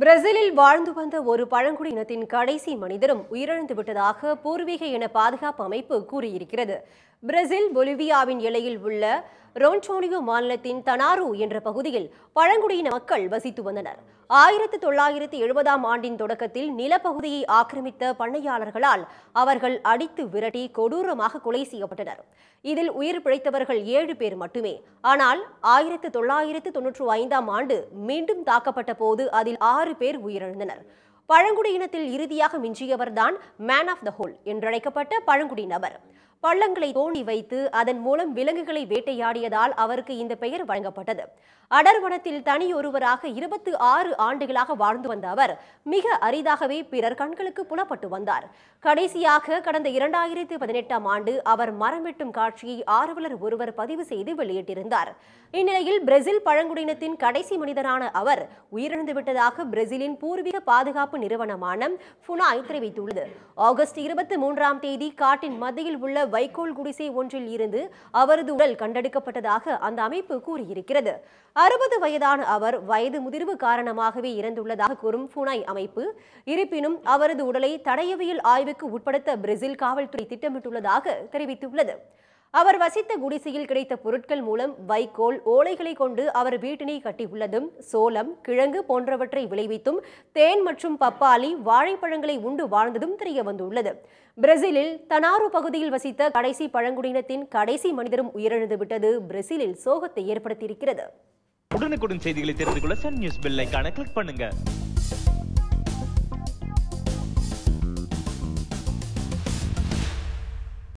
பிரேசிலில் வாழ்ந்து வந்த ஒரு பழங்குடி இனத்தின் கடைசி மனிதரும் உயிரிழந்து விட்டதாக பூர்வீக இன பாதுகாப்பு அமைப்பு கூறியிருக்கிறது. பிரேசில் பொலிவியாவின் எல்லையில் உள்ள ரோன்டோனியோ மாநிலத்தின் தனாரு என்ற பகுதியில் பழங்குடியின மக்கள் வசித்து வந்தனர். ஆயிரத்து தொள்ளாயிரத்து எழுபதாம் ஆண்டின் தொடக்கத்தில் நிலப்பகுதியை ஆக்கிரமித்த பண்ணையாளர்களால் அவர்கள் அடித்து விரட்டி கொடூரமாக கொலை செய்யப்பட்டனர். இதில் உயிர் பிழைத்தவர்கள் ஏழு பேர் மட்டுமே. ஆனால் ஆயிரத்து தொள்ளாயிரத்து தொன்னூற்று ஐந்தாம் ஆண்டு மீண்டும் தாக்கப்பட்ட போது அதில் ஆறு பேர் உயிரிழந்தனர். பழங்குடியினத்தில் இறுதியாக மிஞ்சியவர்தான் மேன் ஆஃப் த ஹோல் என்றழைக்கப்பட்ட பழங்குடி நபர். பள்ளங்களை தோண்டி வைத்து அதன் மூலம் விலங்குகளை வேட்டையாடியதால் அவருக்கு இந்த பெயர் வழங்கப்பட்டது. அடர்வனத்தில் தனியொருவராக இருபத்து ஆறு ஆண்டுகளாக வாழ்ந்து வந்த அவர் மிக அரிதாகவே பிறர் கண்களுக்கு புலப்பட்டு வந்தார். கடைசியாக கடந்த இரண்டாயிரத்து பதினெட்டாம் ஆண்டு அவர் மரம் வெட்டும் காட்சியை ஆர்வலர் ஒருவர் பதிவு செய்து வெளியிட்டிருந்தார். இந்நிலையில் பிரேசில் பழங்குடியினத்தின் கடைசி மனிதரான அவர் உயிரிழந்து விட்டதாக பிரேசிலின் பூர்வீக பாதுகாப்பு நிறுவனமான புனாய் தெரிவித்துள்ளது. ஆகஸ்ட் இருபத்தி மூன்றாம் தேதி காட்டின் மத்தியில் உள்ள வைக்கோல் குடிசை ஒன்றில் இருந்து அவரது உடல் கண்டெடுக்கப்பட்டதாக அந்த அமைப்பு கூறியிருக்கிறது. அறுபது வயதான அவர் வயது முதிர்வு காரணமாகவே இறந்துள்ளதாக கூறும் புனாய் அமைப்பு. இருப்பினும் அவரது உடலை தடயவியல் ஆய்வுக்கு உட்படுத்த பிரேசில் காவல்துறை திட்டமிட்டுள்ளதாக தெரிவித்துள்ளது. அவர் வசித்த குடிசையில் கிடைத்த பொருட்கள் மூலம் வைக்கோல் ஓலைகளை கொண்டு அவர் வீட்டினை கட்டியுள்ளதும் சோளம் கிழங்கு போன்றவற்றை விளைவித்தும் தேன் மற்றும் பப்பாளி வாழைப்பழங்களை உண்டு வாழ்ந்ததும் தெரிய வந்துள்ளது பிரேசிலில் தனாரு பகுதியில் வசித்த கடைசி பழங்குடியினத்தின் கடைசி மனிதரும் உயிரிழந்து விட்டது பிரேசிலில் சோகத்தை ஏற்படுத்தியிருக்கிறது. உடனுக்குடன் செய்திகளை தெரிந்து கொள்ள சன் நியூஸ் பெல் ஐக்கான கிளிக் பண்ணுங்க.